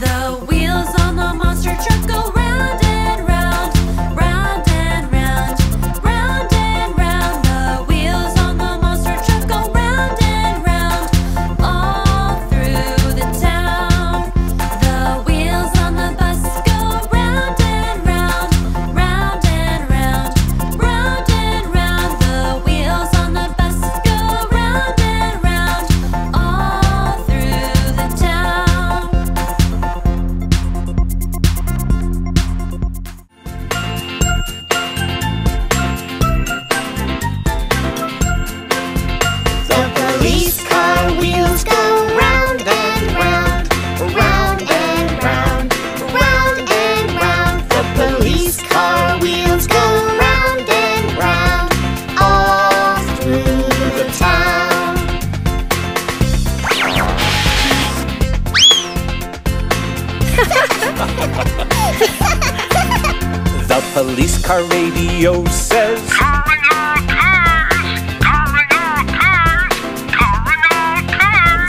the week. These car wheels go round and round, round and round, round and round. The police car wheels go round and round, all through the town. the police car radio says.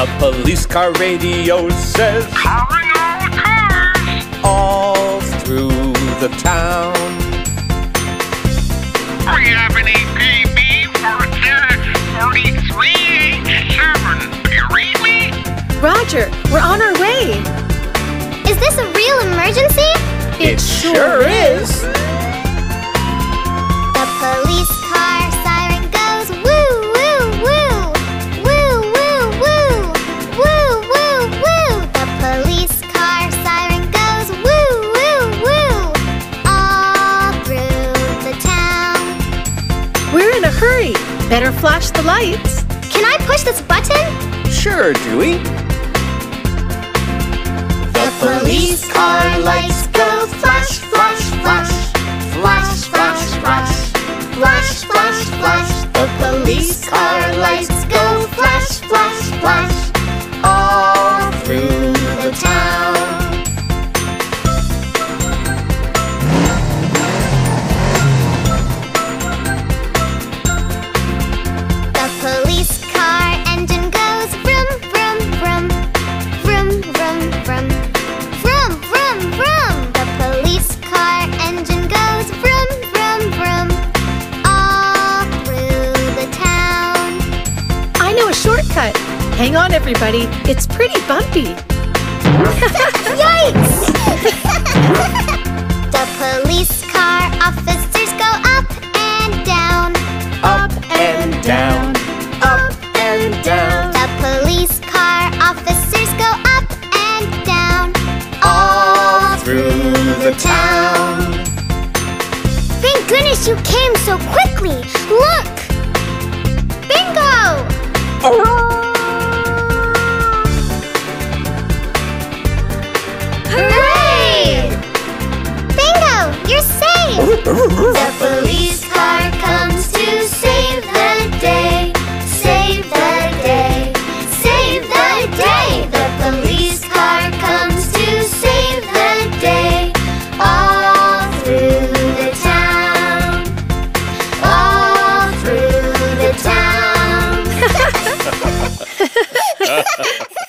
The police car radio says, "Calling all cars! All through the town. We have an APB for Jack Do you read me? Roger, we're on our way. Is this a real emergency? It, it sure is. is. The police Sure, Dewey. The police car. Hang on, everybody. It's pretty bumpy. Yikes! the police car officers go up and down. Up, and, down. down. Up and down. The police car officers go up and down. All through the town. Thank goodness you came so quickly. Look! Bingo! Oh. The police car comes to save the day. Save the day. Save the day. The police car comes to save the day. All through the town. All through the town.